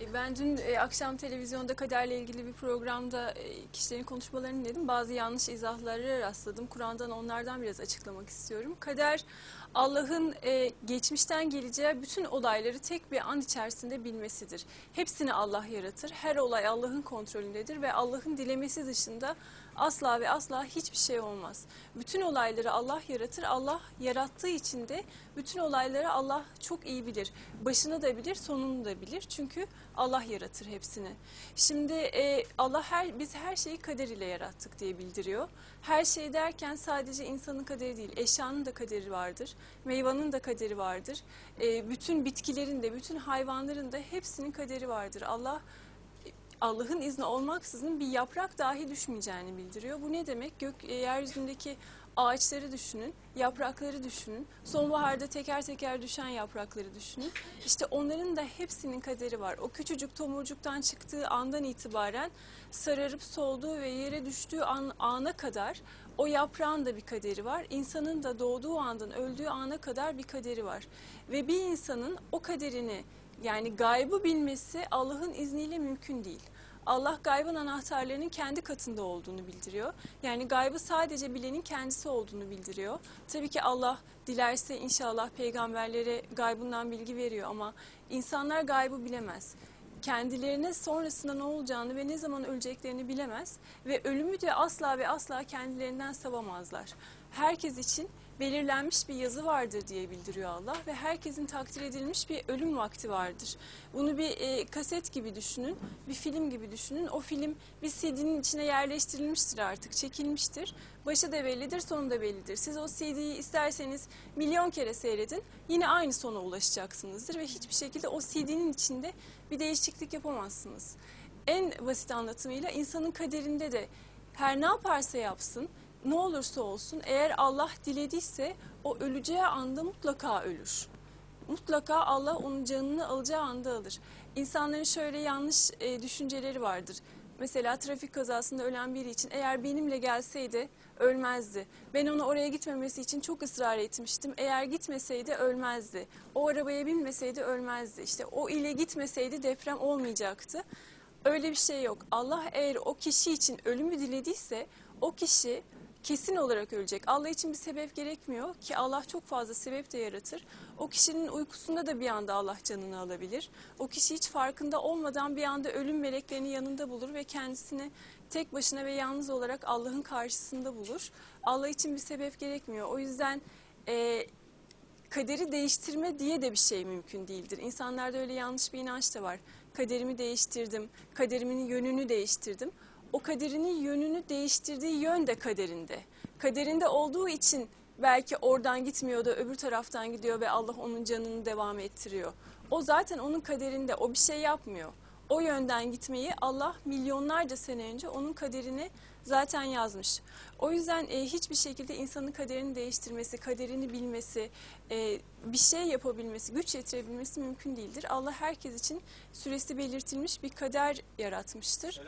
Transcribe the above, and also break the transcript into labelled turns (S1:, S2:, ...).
S1: E, Ben dün e, akşam televizyonda kaderle ilgili bir programda e, kişilerin konuşmalarını dinledim. Bazı yanlış izahlara rastladım. Kur'an'dan onlardan biraz açıklamak istiyorum. Kader Allah'ın e, geçmişten geleceği bütün olayları tek bir an içerisinde bilmesidir. Hepsini Allah yaratır. Her olay Allah'ın kontrolündedir ve Allah'ın dilemesi dışında asla ve asla hiçbir şey olmaz. Bütün olayları Allah yaratır. Allah yarattığı için de bütün olayları Allah çok iyi bilir. Başını da bilir, sonunu da bilir. Çünkü Allah yaratır hepsini. Şimdi e, Allah her biz her şeyi kader ile yarattık diye bildiriyor. Her şey derken sadece insanın kaderi değil, eşyanın da kaderi vardır. Meyvanın da kaderi vardır. E, bütün bitkilerin de, bütün hayvanların da hepsinin kaderi vardır. Allah Allah'ın izni olmaksızın bir yaprak dahi düşmeyeceğini bildiriyor. Bu ne demek? Gök e, yeryüzündeki ağaçları düşünün, yaprakları düşünün. Sonbaharda teker teker düşen yaprakları düşünün. İşte onların da hepsinin kaderi var. O küçücük tomurcuktan çıktığı andan itibaren sararıp solduğu ve yere düştüğü an, ana kadar o yaprağın da bir kaderi var. İnsanın da doğduğu andan öldüğü ana kadar bir kaderi var. Ve bir insanın o kaderini yani gaybı bilmesi Allah'ın izniyle mümkün değil. Allah gaybın anahtarlarının kendi katında olduğunu bildiriyor. Yani gaybı sadece bilenin kendisi olduğunu bildiriyor. Tabii ki Allah dilerse inşallah peygamberlere gaybından bilgi veriyor ama insanlar gaybı bilemez. Kendilerine sonrasında ne olacağını ve ne zaman öleceklerini bilemez ve ölümü de asla ve asla kendilerinden savamazlar. Herkes için belirlenmiş bir yazı vardır diye bildiriyor Allah ve herkesin takdir edilmiş bir ölüm vakti vardır. Bunu bir e, kaset gibi düşünün, bir film gibi düşünün. O film bir CD'nin içine yerleştirilmiştir artık, çekilmiştir. Başı da bellidir, sonu da bellidir. Siz o CD'yi isterseniz milyon kere seyredin, yine aynı sona ulaşacaksınızdır ve hiçbir şekilde o CD'nin içinde bir değişiklik yapamazsınız. En basit anlatımıyla insanın kaderinde de her ne yaparsa yapsın, ne olursa olsun eğer Allah dilediyse o öleceği anda mutlaka ölür. Mutlaka Allah onun canını alacağı anda alır. İnsanların şöyle yanlış e, düşünceleri vardır. Mesela trafik kazasında ölen biri için eğer benimle gelseydi ölmezdi. Ben onu oraya gitmemesi için çok ısrar etmiştim. Eğer gitmeseydi ölmezdi. O arabaya binmeseydi ölmezdi. İşte o ile gitmeseydi deprem olmayacaktı. Öyle bir şey yok. Allah eğer o kişi için ölümü dilediyse o kişi kesin olarak ölecek. Allah için bir sebep gerekmiyor ki Allah çok fazla sebep de yaratır. O kişinin uykusunda da bir anda Allah canını alabilir. O kişi hiç farkında olmadan bir anda ölüm meleklerini yanında bulur ve kendisini tek başına ve yalnız olarak Allah'ın karşısında bulur. Allah için bir sebep gerekmiyor. O yüzden e, kaderi değiştirme diye de bir şey mümkün değildir. İnsanlarda öyle yanlış bir inanç da var. Kaderimi değiştirdim, kaderimin yönünü değiştirdim. O kaderinin yönünü değiştirdiği yön de kaderinde. Kaderinde olduğu için belki oradan gitmiyor da öbür taraftan gidiyor ve Allah onun canını devam ettiriyor. O zaten onun kaderinde, o bir şey yapmıyor. O yönden gitmeyi Allah milyonlarca sene önce onun kaderini zaten yazmış. O yüzden e, hiçbir şekilde insanın kaderini değiştirmesi, kaderini bilmesi, e, bir şey yapabilmesi, güç yetirebilmesi mümkün değildir. Allah herkes için süresi belirtilmiş bir kader yaratmıştır.